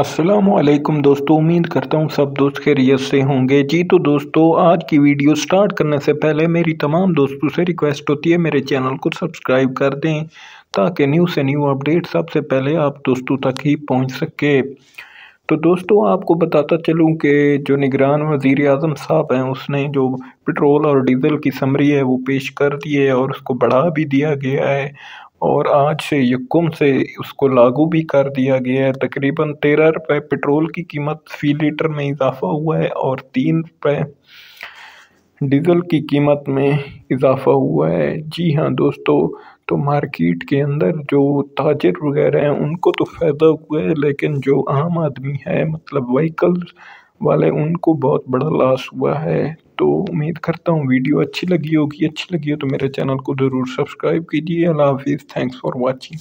असलकुम दोस्तों, उम्मीद करता हूँ सब दोस्त खैरियत से होंगे। जी तो दोस्तों, आज की वीडियो स्टार्ट करने से पहले मेरी तमाम दोस्तों से रिक्वेस्ट होती है, मेरे चैनल को सब्सक्राइब कर दें, ताकि न्यू से न्यू अपडेट सबसे पहले आप दोस्तों तक ही पहुँच सके। तो दोस्तों, आपको बताता चलूँ कि जो निगरान वज़ी अजम साहब हैं, उसने जो पेट्रोल और डीज़ल की समरी है, वो पेश कर दी है और उसको बढ़ा भी दिया गया है। और आज से यकुम से उसको लागू भी कर दिया गया है। तकरीबन तेरह रुपये पेट्रोल की कीमत फ़ी लीटर में इजाफ़ा हुआ है और तीन रुपये डीज़ल की कीमत में इजाफ़ा हुआ है। जी हाँ दोस्तों तो मार्केट के अंदर जो ताजर वगैरह हैं, उनको तो फ़ायदा हुआ है, लेकिन जो आम आदमी है मतलब व्हीकल वाले, उनको बहुत बड़ा लॉस हुआ है। तो उम्मीद करता हूँ वीडियो अच्छी लगी होगी, अच्छी लगी हो तो मेरे चैनल को ज़रूर सब्सक्राइब कीजिए। अल्लाह हाफिज़। Thanks for watching